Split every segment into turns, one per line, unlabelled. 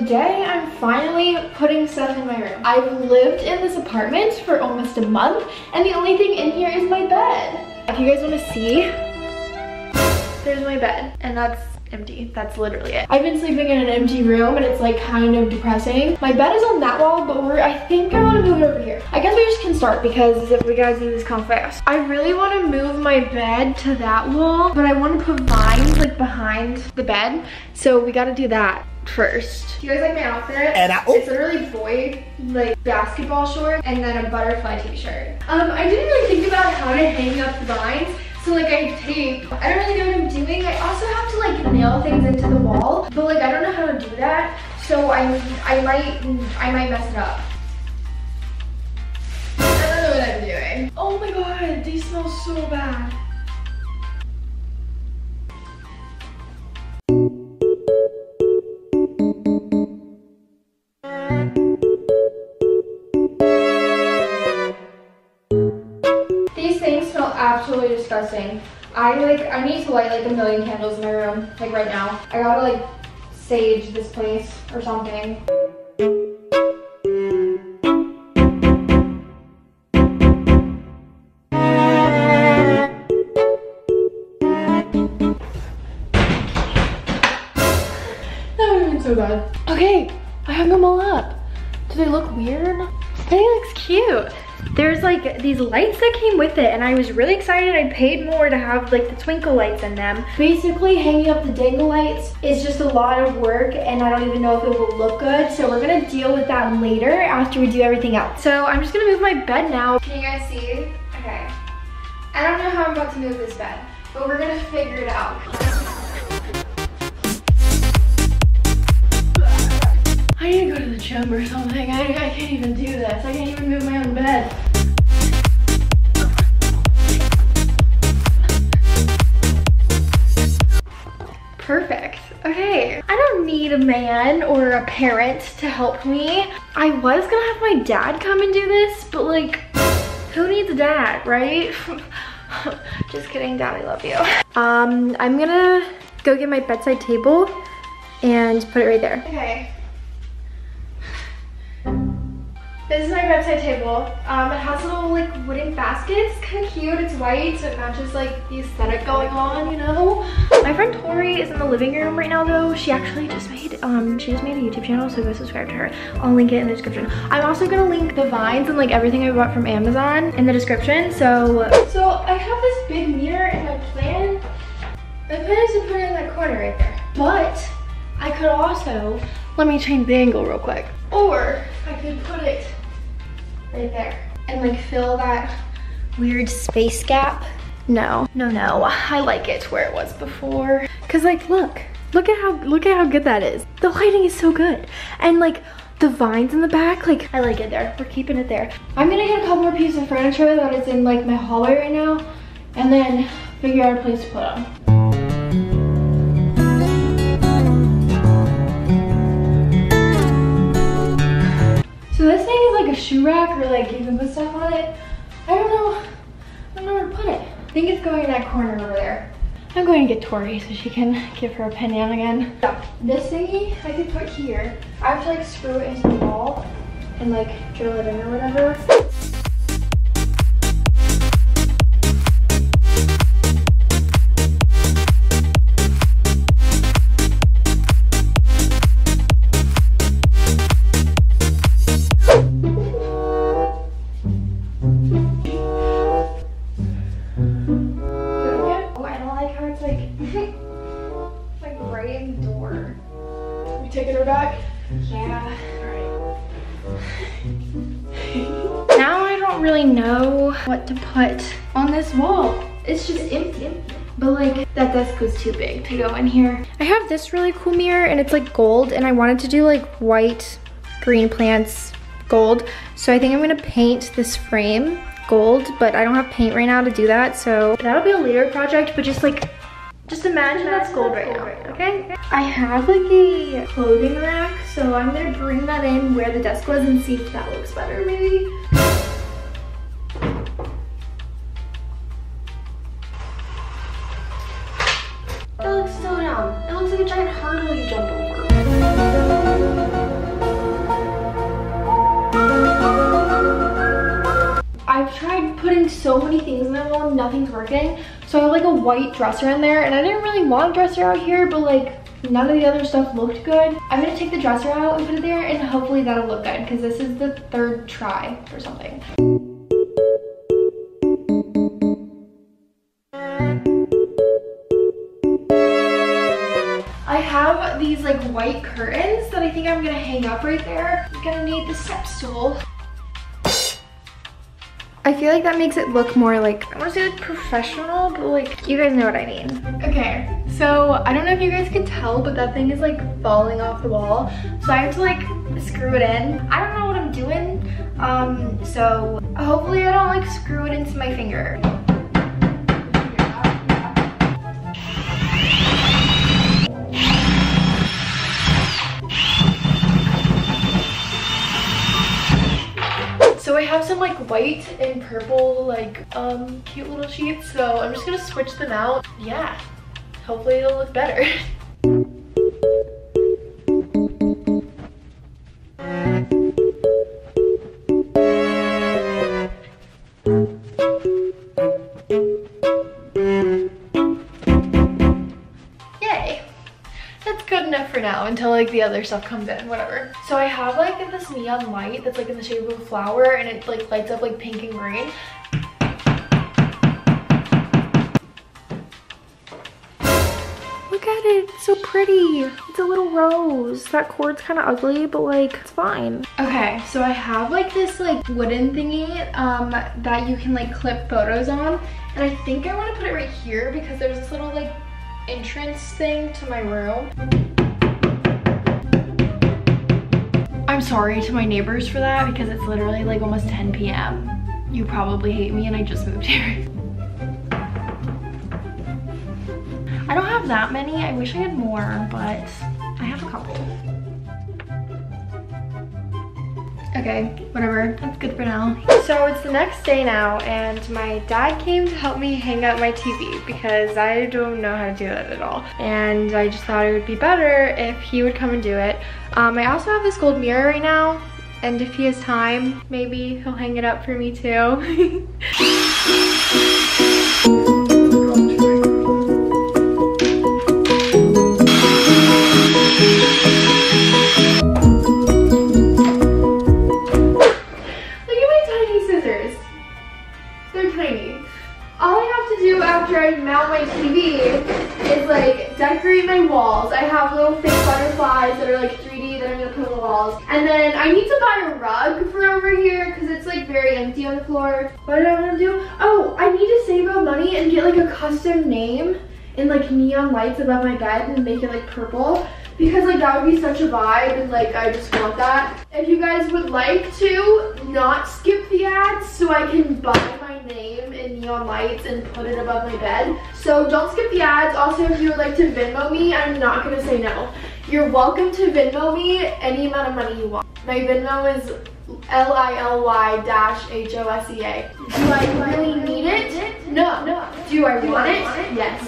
today I'm finally putting stuff in my room. I've lived in this apartment for almost a month and the only thing in here is my bed. If you guys wanna see, there's my bed and that's empty. That's literally it. I've been sleeping in an empty room and it's like kind of depressing. My bed is on that wall, but we're, I think I wanna move it over here. I guess we just can start because if we guys need this come fast. I really wanna move my bed to that wall, but I wanna put vines like behind the bed. So we gotta do that first. Do you guys like my outfit?
And I- oh.
It's literally boy like basketball shorts and then a butterfly t-shirt. Um, I didn't really think about how to hang up the vines. So like I tape. I don't really know what I'm doing. I also have to like nail things into the wall, but like I don't know how to do that. So I I might I might mess it up. I don't know what I'm doing. Oh my god, these smell so bad. Disgusting. I like I need to light like a million candles in my room, like right now. I gotta like sage this place or something. That would have been so bad. Okay, I hung them all up. Do they look weird? I think it looks cute. There's like these lights that came with it and I was really excited. I paid more to have like the twinkle lights in them. Basically hanging up the dangle lights is just a lot of work and I don't even know if it will look good. So we're gonna deal with that later after we do everything else. So I'm just gonna move my bed now. Can you guys see? Okay. I don't know how I'm about to move this bed, but we're gonna figure it out. I need to go to the gym or something. I, I can't even do this. I can't even move my own bed. Man or a parent to help me. I was gonna have my dad come and do this, but like, who needs a dad, right? Just kidding, dad, I love you. Um, I'm gonna go get my bedside table and put it right there. Okay. This is my bedside table. Um, it has little like wooden baskets, kind of cute. It's white, so it matches like the aesthetic going on, you know? My friend Tori is in the living room right now though. She actually just made, um, she just made a YouTube channel, so go subscribe to her. I'll link it in the description. I'm also gonna link the vines and like everything I bought from Amazon in the description, so. So I have this big mirror and my plan, my plan is to put it in that corner right there. But I could also, let me change the angle real quick. Or I could put it right there and like fill that weird space gap. No, no, no, I like it where it was before. Cause like, look, look at how, look at how good that is. The lighting is so good. And like the vines in the back, like I like it there. We're keeping it there. I'm gonna get a couple more pieces of furniture that is in like my hallway right now and then figure out a place to put them. So this thing is like a shoe rack or like you can put stuff on it. I don't know, I don't know where to put it. I think it's going in that corner over there. I'm going to get Tori so she can give her opinion again. So this thingy I could put here. I have to like screw it into the wall and like drill it in or whatever. Know what to put on this wall. It's just empty. But like that desk was too big to go in here. I have this really cool mirror and it's like gold and I wanted to do like white, green plants, gold. So I think I'm gonna paint this frame gold, but I don't have paint right now to do that. So that'll be a later project, but just like, just imagine that's gold right now, okay? I have like a clothing rack, so I'm gonna bring that in where the desk was and see if that looks better maybe. Putting so many things in the wall and nothing's working. So I have like a white dresser in there and I didn't really want a dresser out here, but like none of the other stuff looked good. I'm gonna take the dresser out and put it there and hopefully that'll look good because this is the third try for something. I have these like white curtains that I think I'm gonna hang up right there. I'm gonna need the step stool. I feel like that makes it look more like, I wanna say like professional, but like, you guys know what I mean. Okay, so I don't know if you guys can tell, but that thing is like falling off the wall. So I have to like screw it in. I don't know what I'm doing. Um, so hopefully I don't like screw it into my finger. Have some like white and purple like um cute little sheets. So I'm just gonna switch them out. Yeah, hopefully it'll look better. like the other stuff comes in, whatever. So I have like this neon light that's like in the shape of a flower and it like lights up like pink and green. Look at it, it's so pretty. It's a little rose. That cord's kind of ugly, but like, it's fine. Okay, so I have like this like wooden thingy um, that you can like clip photos on. And I think I want to put it right here because there's this little like entrance thing to my room. I'm sorry to my neighbors for that because it's literally like almost 10 p.m. You probably hate me and I just moved here. I don't have that many. I wish I had more, but I have a couple. Okay, whatever, that's good for now. So it's the next day now and my dad came to help me hang up my TV because I don't know how to do that at all. And I just thought it would be better if he would come and do it. Um, I also have this gold mirror right now and if he has time, maybe he'll hang it up for me too. very empty on the floor. What did I wanna do? Oh, I need to save up money and get like a custom name and like neon lights above my bed and make it like purple because like that would be such a vibe and like I just want that. If you guys would like to not skip the ads so I can buy my name in neon lights and put it above my bed. So don't skip the ads. Also if you would like to Venmo me, I'm not gonna say no. You're welcome to Venmo me any amount of money you want. My Venmo is L-I-L-Y dash H-O-S-E-A. Do I really need it? No. No. Do I want it? Yes.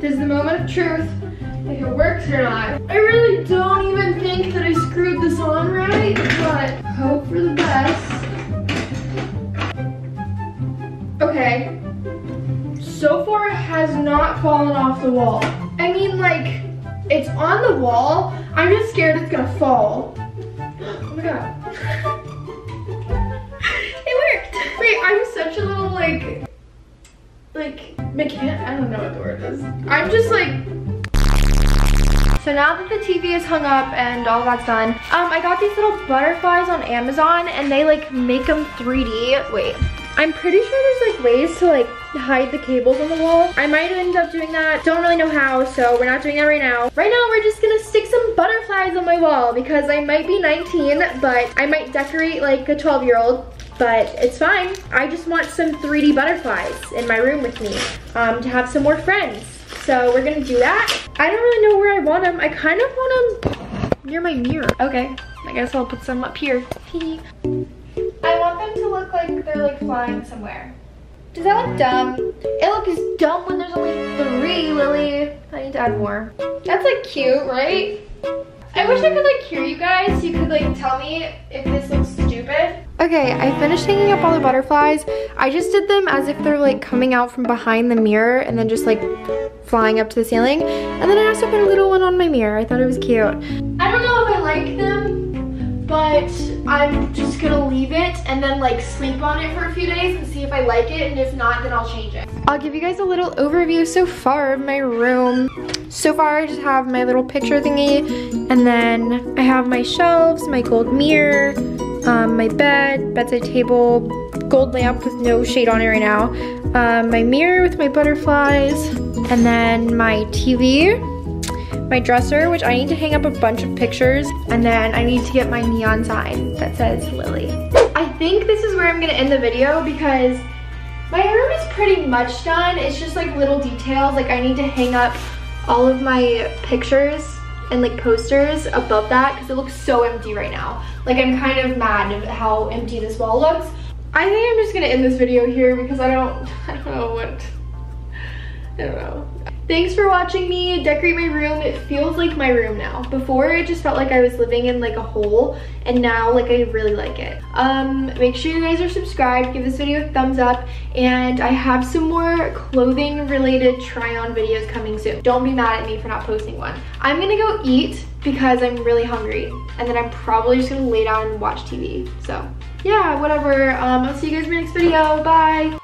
This is the moment of truth if it works or not. I really don't even think that I screwed this on right, but hope for the best. Okay. So far it has not fallen off the wall. It's on the wall. I'm just scared it's gonna fall. Oh my god. it worked. Wait, I'm such a little like, like, mechanic, I don't know what the word is. I'm just like so now that the TV is hung up and all that's done, um, I got these little butterflies on Amazon and they like make them 3D. Wait, I'm pretty sure there's like ways to like hide the cables on the wall. I might end up doing that. Don't really know how, so we're not doing that right now. Right now, we're just gonna stick some butterflies on my wall because I might be 19, but I might decorate like a 12 year old but it's fine. I just want some 3D butterflies in my room with me um, to have some more friends. So we're gonna do that. I don't really know where I want them. I kind of want them near my mirror. Okay, I guess I'll put some up here. I want them to look like they're like flying somewhere. Does that look dumb? It looks dumb when there's only three, Lily. I need to add more. That's like cute, right? I wish I could like hear you guys. You could like tell me if this looks stupid. Okay, I finished hanging up all the butterflies. I just did them as if they're like coming out from behind the mirror and then just like flying up to the ceiling. And then I also put a little one on my mirror. I thought it was cute. I don't know if I like them, but I'm just gonna leave it and then like sleep on it for a few days and see if I like it. And if not, then I'll change it. I'll give you guys a little overview so far of my room. So far, I just have my little picture thingy and then I have my shelves, my gold mirror, um, my bed, bedside table, gold lamp with no shade on it right now, um, my mirror with my butterflies, and then my TV, my dresser, which I need to hang up a bunch of pictures, and then I need to get my neon sign that says Lily. I think this is where I'm gonna end the video because my room is pretty much done. It's just like little details, like I need to hang up all of my pictures and like posters above that because it looks so empty right now. Like I'm kind of mad at how empty this wall looks. I think I'm just gonna end this video here because I don't, I don't know what, I don't know. Thanks for watching me decorate my room. It feels like my room now. Before it just felt like I was living in like a hole and now like I really like it. Um, make sure you guys are subscribed, give this video a thumbs up and I have some more clothing related try on videos coming soon. Don't be mad at me for not posting one. I'm gonna go eat because I'm really hungry and then I'm probably just gonna lay down and watch TV. So yeah, whatever. Um, I'll see you guys in my next video. Bye.